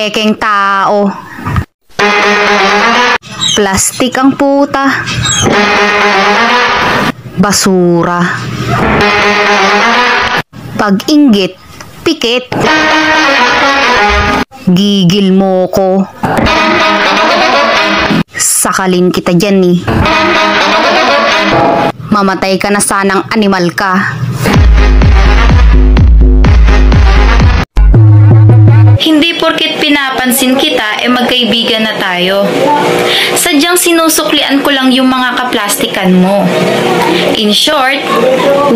Pekeng tao. Plastik ang puta. Basura. Pag-inggit, pikit. Gigil mo ko. Sakalin kita dyan eh. Mamatay ka na sanang animal ka. Hindi porkit pinapansin kita, e magkaibigan na tayo. Sadyang sinusuklian ko lang yung mga kaplastikan mo. In short,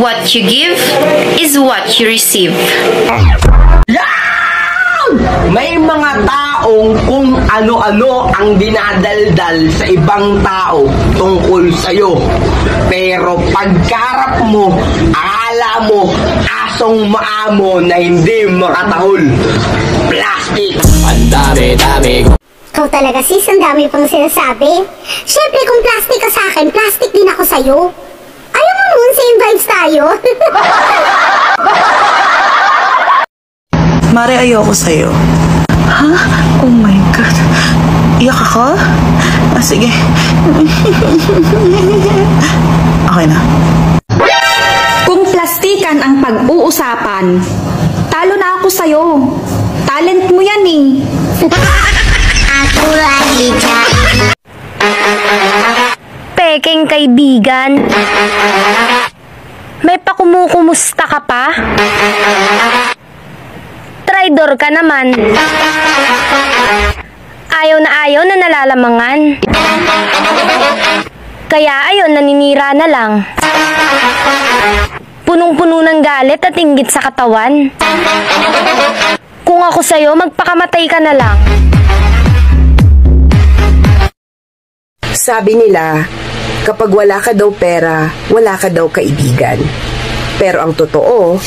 what you give is what you receive. May mga taong kung ano-ano ang dinadaldal sa ibang tao tungkol sa'yo. Pero pagkarap mo, akala mo, asong maamo na hindi makatahol. Plastic! Ang dami-dami ko Ikaw talaga sis, ang dami pang sinasabi. Siyempre kung plastic ka sa akin, plastic din ako sa'yo. Ayaw mo nun, same vibes tayo. Mare, ayoko sa'yo. Ha? Oh my God. Iyak ako? Ah, sige. okay na. Pag-uusapan, talo na ako sa'yo. Talent mo yan eh. ako lagi Pekeng kaibigan. May pakumukumusta ka pa? Traidor ka naman. Ayaw na ayaw na nalalamangan. Kaya ayun, naninira na lang. Punong-puno ng galit at inggit sa katawan. Kung ako sa'yo, magpakamatay ka na lang. Sabi nila, kapag wala ka daw pera, wala ka daw kaibigan. Pero ang totoo,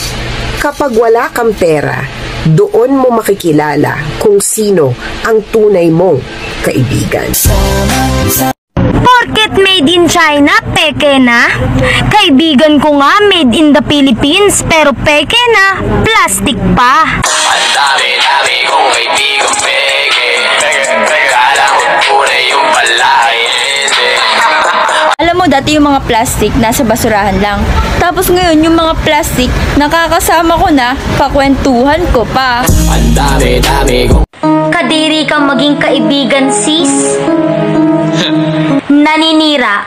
kapag wala kang pera, doon mo makikilala kung sino ang tunay mong kaibigan. Porket made in China, peke na. Kaibigan ko nga made in the Philippines, pero peke na, plastic pa. Ang dami-dami kong kaibigan peke Kala ko tunay yung pala ay hindi Alam mo, dati yung mga plastic nasa basurahan lang. Tapos ngayon, yung mga plastic, nakakasama ko na, kakwentuhan ko pa. Ang dami-dami kong Kadiri kang maging kaibigan, sis. Naninira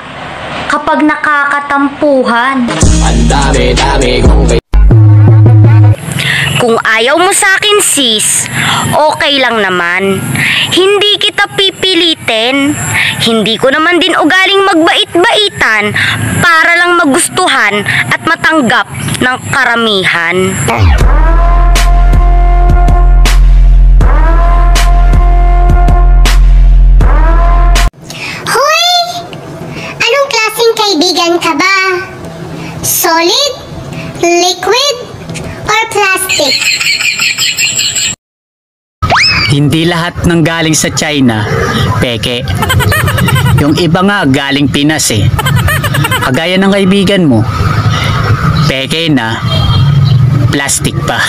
kapag nakakatampuhan. Ang dami-dami kong kaibigan Kung ayaw mo sa akin, sis, okay lang naman. Hindi kita pipilitin. Hindi ko naman din ugaling magbait-baitan para lang magustuhan at matanggap ng karamihan. Kaibigan ka ba? Solid? Liquid? Or plastic? Hindi lahat ng galing sa China, peke. Yung iba nga galing Pinas eh. Kagaya ng kaibigan mo, peke na, plastic pa.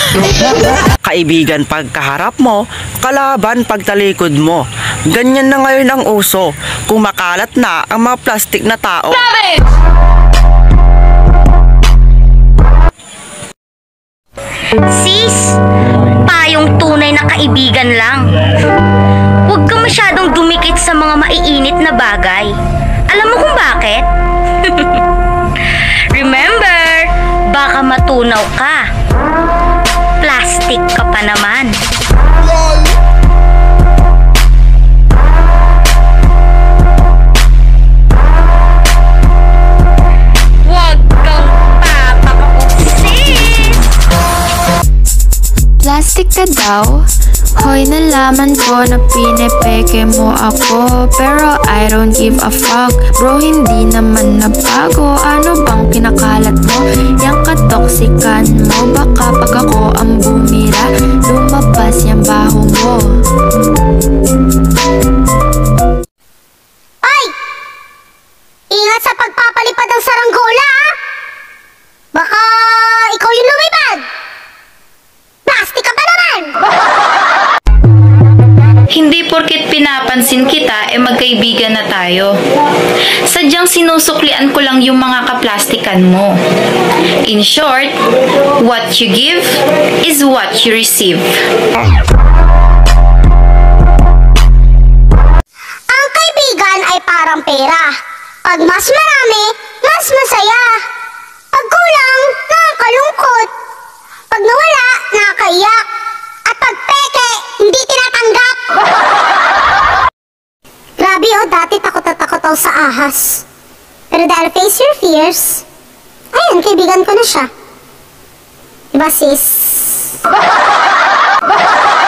Kaibigan pagkaharap mo, kalaban pagtalikod mo. Ganyan na ngayon ang uso. Kung makalat na ang mga plastic na tao. Sis, payong tunay na kaibigan lang. Huwag ka masyadong dumikit sa mga maiinit na bagay. Alam mo kung bakit? Remember, baka matunaw ka. Plastic ka pa naman. Ka daw? Hoy, nalaman ko na pinepeke mo ako. Pero I don't give a fuck. Bro, hindi naman nabago. Ano bang pinakalat mo? Yang katoksikan mo. Baka pag ako ang bumira Lumabas yung baho mo naman! porkit pinapansin kita, eh magkaibigan na tayo. Sadyang sinusuklian ko lang yung mga kaplastikan mo. In short, what you give is what you receive. Ang kaibigan ay parang pera. Pag mas marami, mas masaya. Pag kulang, nakakalungkot. Pag nawala, nakakaiyak. Grabe oh, dati takot na takot ako sa ahas. Pero dahil face your fears, ayun, kaibigan ko na siya. Diba sis?